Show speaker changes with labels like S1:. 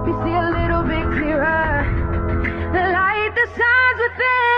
S1: hope you see a little bit clearer the light that shines within.